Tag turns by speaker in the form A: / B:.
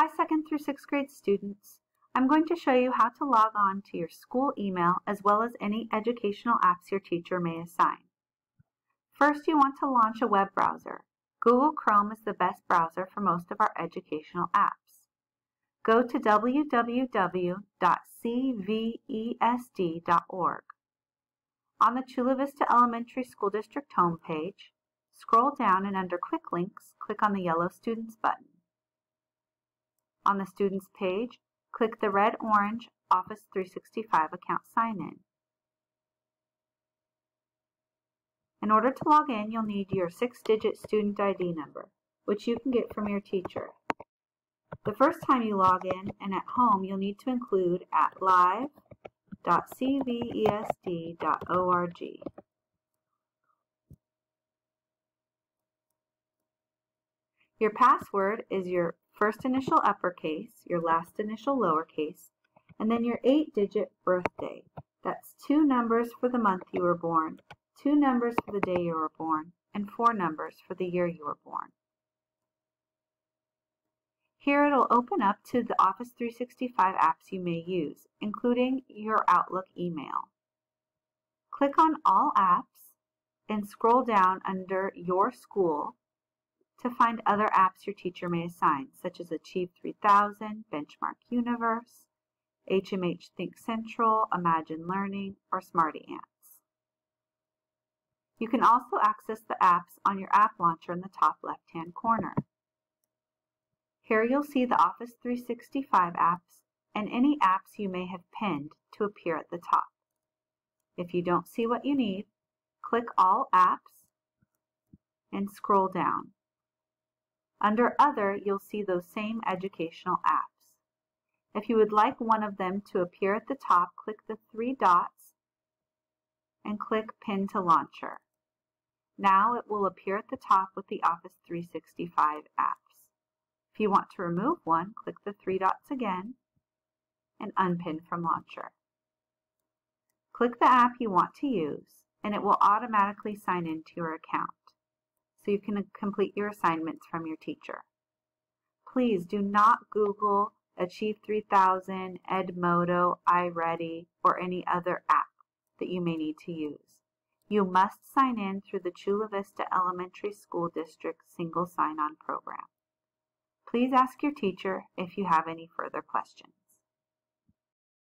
A: Hi 2nd through 6th grade students. I'm going to show you how to log on to your school email as well as any educational apps your teacher may assign. First, you want to launch a web browser. Google Chrome is the best browser for most of our educational apps. Go to www.cvesd.org. On the Chula Vista Elementary School District homepage, scroll down and under Quick Links, click on the yellow Students button. On the Students page, click the red-orange Office 365 account sign in. In order to log in, you'll need your six-digit student ID number, which you can get from your teacher. The first time you log in and at home, you'll need to include at live.cvesd.org. Your password is your first initial uppercase, your last initial lowercase, and then your eight-digit birthday. That's two numbers for the month you were born, two numbers for the day you were born, and four numbers for the year you were born. Here it'll open up to the Office 365 apps you may use, including your Outlook email. Click on All Apps and scroll down under Your School to find other apps your teacher may assign, such as Achieve 3000, Benchmark Universe, HMH Think Central, Imagine Learning, or Smarty Ants. You can also access the apps on your app launcher in the top left-hand corner. Here you'll see the Office 365 apps and any apps you may have pinned to appear at the top. If you don't see what you need, click All Apps and scroll down. Under Other, you'll see those same educational apps. If you would like one of them to appear at the top, click the three dots and click Pin to Launcher. Now it will appear at the top with the Office 365 apps. If you want to remove one, click the three dots again and unpin from Launcher. Click the app you want to use and it will automatically sign into your account so you can complete your assignments from your teacher. Please do not Google Achieve 3000, Edmodo, iReady, or any other app that you may need to use. You must sign in through the Chula Vista Elementary School District Single Sign-On Program. Please ask your teacher if you have any further questions.